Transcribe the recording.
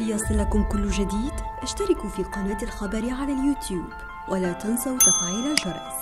ليصلكم كل جديد اشتركوا في قناة الخبر على اليوتيوب ولا تنسوا تفعيل الجرس.